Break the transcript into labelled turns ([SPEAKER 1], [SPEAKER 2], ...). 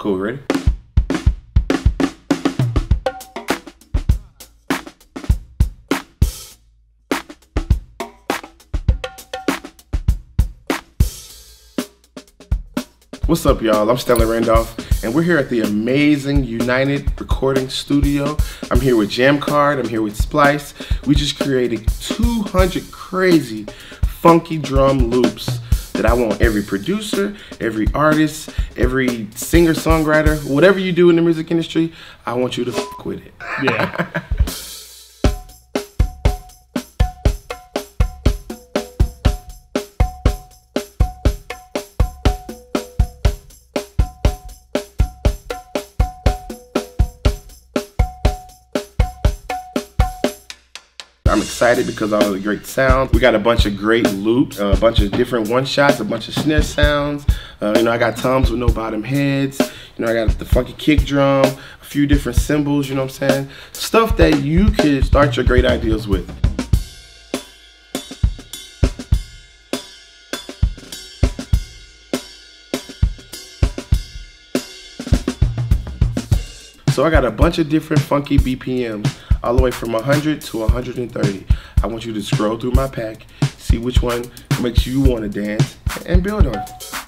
[SPEAKER 1] Cool, ready? What's up, y'all? I'm Stanley Randolph, and we're here at the amazing United Recording Studio. I'm here with Jammcard, I'm here with Splice. We just created 200 crazy, funky drum loops that I want every producer, every artist, every singer songwriter, whatever you do in the music industry, I want you to fuck with it.
[SPEAKER 2] Yeah.
[SPEAKER 1] I'm excited because all the great sounds. We got a bunch of great loops, a bunch of different one shots, a bunch of snare sounds. Uh, you know, I got toms with no bottom heads. You know, I got the funky kick drum, a few different cymbals, you know what I'm saying? Stuff that you could start your great ideas with. So I got a bunch of different funky BPMs, all the way from 100 to 130. I want you to scroll through my pack, see which one makes you want to dance, and build on it.